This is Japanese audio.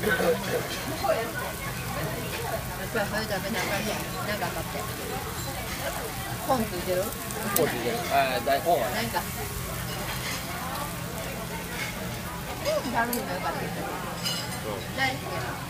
ぱりそれ食べなあなん。か買って本ついてる本つてるあ大はなんか本食べるのよかったけど大好きやな